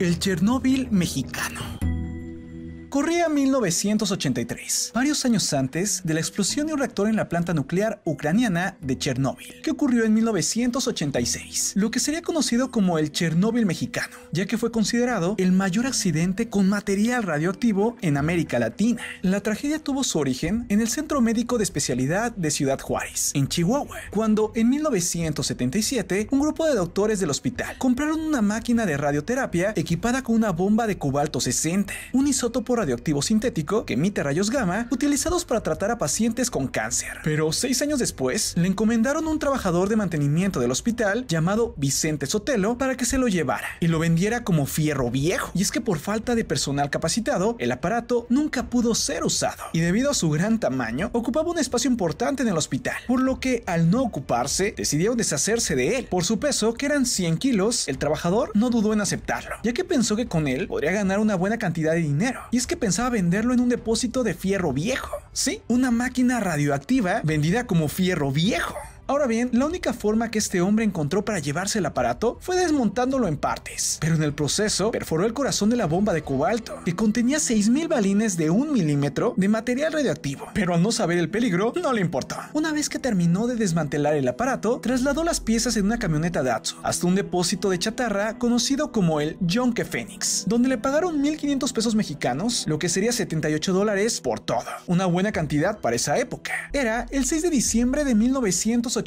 El Chernóbil mexicano. Corría 1983, varios años antes de la explosión de un reactor en la planta nuclear ucraniana de Chernóbil, que ocurrió en 1986, lo que sería conocido como el Chernóbil mexicano, ya que fue considerado el mayor accidente con material radioactivo en América Latina. La tragedia tuvo su origen en el Centro Médico de Especialidad de Ciudad Juárez, en Chihuahua, cuando en 1977 un grupo de doctores del hospital compraron una máquina de radioterapia equipada con una bomba de cobalto 60, un isótopo radioactivo sintético que emite rayos gamma utilizados para tratar a pacientes con cáncer. Pero seis años después, le encomendaron un trabajador de mantenimiento del hospital llamado Vicente Sotelo para que se lo llevara y lo vendiera como fierro viejo. Y es que por falta de personal capacitado, el aparato nunca pudo ser usado y debido a su gran tamaño, ocupaba un espacio importante en el hospital, por lo que al no ocuparse, decidieron deshacerse de él. Por su peso, que eran 100 kilos, el trabajador no dudó en aceptarlo, ya que pensó que con él podría ganar una buena cantidad de dinero. Y es que pensaba venderlo en un depósito de fierro viejo. Sí, una máquina radioactiva vendida como fierro viejo. Ahora bien, la única forma que este hombre encontró para llevarse el aparato fue desmontándolo en partes, pero en el proceso perforó el corazón de la bomba de cobalto, que contenía 6.000 balines de un milímetro de material radioactivo, pero al no saber el peligro, no le importó. Una vez que terminó de desmantelar el aparato, trasladó las piezas en una camioneta Datsun hasta un depósito de chatarra conocido como el Yonke Phoenix, donde le pagaron 1.500 pesos mexicanos, lo que sería 78 dólares por todo, una buena cantidad para esa época. Era el 6 de diciembre de 1980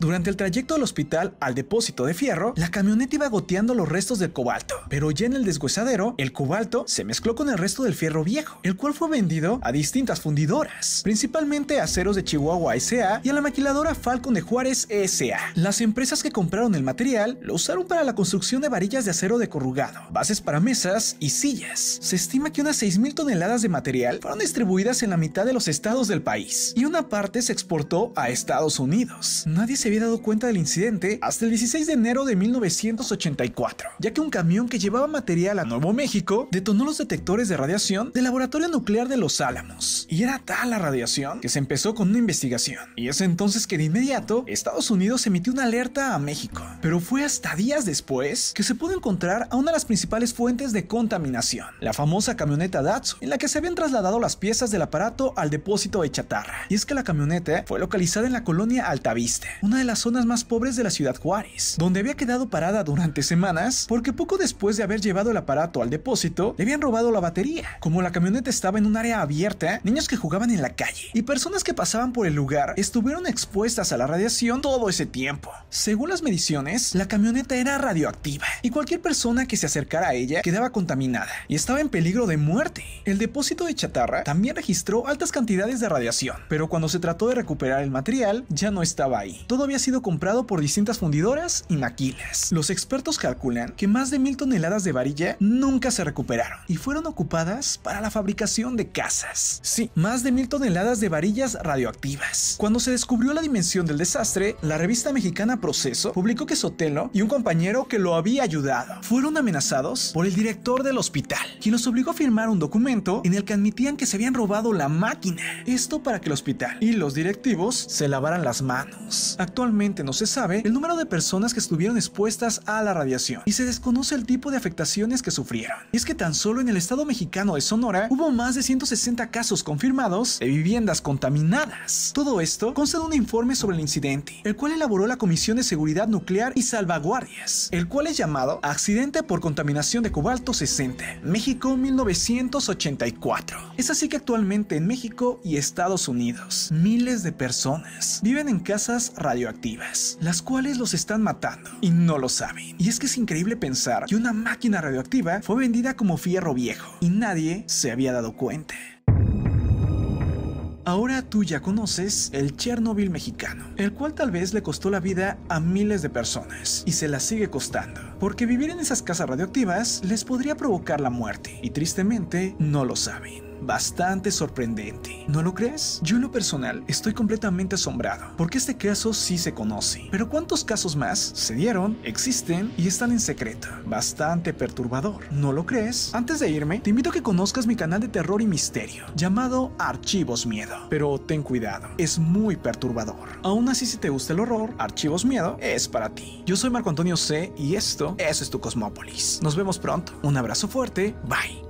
durante el trayecto del hospital al depósito de fierro, la camioneta iba goteando los restos del cobalto, pero ya en el deshuesadero, el cobalto se mezcló con el resto del fierro viejo, el cual fue vendido a distintas fundidoras, principalmente a Aceros de Chihuahua S.A. y a la maquiladora Falcon de Juárez S.A. Las empresas que compraron el material lo usaron para la construcción de varillas de acero de corrugado, bases para mesas y sillas. Se estima que unas 6.000 toneladas de material fueron distribuidas en la mitad de los estados del país, y una parte se exportó a Estados Unidos. Nadie se había dado cuenta del incidente hasta el 16 de enero de 1984, ya que un camión que llevaba material a Nuevo México detonó los detectores de radiación del laboratorio nuclear de Los Álamos. Y era tal la radiación que se empezó con una investigación. Y es entonces que de inmediato Estados Unidos emitió una alerta a México. Pero fue hasta días después que se pudo encontrar a una de las principales fuentes de contaminación, la famosa camioneta Datsun, en la que se habían trasladado las piezas del aparato al depósito de chatarra. Y es que la camioneta fue localizada en la colonia Altaviste, una de las zonas más pobres de la ciudad Juárez, donde había quedado parada durante semanas porque poco después de haber llevado el aparato al depósito, le habían robado la batería. Como la camioneta estaba en un área abierta, niños que jugaban en la calle y personas que pasaban por el lugar estuvieron expuestas a la radiación todo ese tiempo. Según las mediciones, la camioneta era radioactiva y cualquier persona que se acercara a ella quedaba contaminada y estaba en peligro de muerte. El depósito de chatarra también registró altas cantidades de radiación, pero cuando se trató de recuperar el material ya no estaba ahí. Todo había sido comprado por distintas fundidoras y maquilas. Los expertos calculan que más de mil toneladas de varilla nunca se recuperaron y fueron ocupadas para la fabricación de casas. Sí, más de mil toneladas de varillas radioactivas. Cuando se descubrió la dimensión del desastre, la revista mexicana Proceso publicó que Sotelo y un compañero que lo había ayudado fueron amenazados por el director del hospital, quien los obligó a firmar un documento en el que admitían que se habían robado la máquina. Esto para que el hospital y los directivos se lavaran las manos. Actualmente no se sabe el número de personas que estuvieron expuestas a la radiación y se desconoce el tipo de afectaciones que sufrieron. Y es que tan solo en el estado mexicano de Sonora hubo más de 160 casos confirmados de viviendas contaminadas. Todo esto consta de un informe sobre el incidente, el cual elaboró la Comisión de Seguridad Nuclear y Salvaguardias, el cual es llamado Accidente por Contaminación de Cobalto 60, México 1984. Es así que actualmente en México y Estados Unidos, miles de personas viven casas radioactivas, las cuales los están matando y no lo saben. Y es que es increíble pensar que una máquina radioactiva fue vendida como fierro viejo y nadie se había dado cuenta. Ahora tú ya conoces el Chernobyl mexicano, el cual tal vez le costó la vida a miles de personas y se la sigue costando, porque vivir en esas casas radioactivas les podría provocar la muerte y tristemente no lo saben. Bastante sorprendente. ¿No lo crees? Yo en lo personal estoy completamente asombrado, porque este caso sí se conoce. Pero ¿cuántos casos más se dieron, existen y están en secreto? Bastante perturbador. ¿No lo crees? Antes de irme, te invito a que conozcas mi canal de terror y misterio, llamado Archivos Miedo. Pero ten cuidado, es muy perturbador. Aún así, si te gusta el horror, Archivos Miedo es para ti. Yo soy Marco Antonio C y esto, eso es tu Cosmópolis. Nos vemos pronto. Un abrazo fuerte. Bye.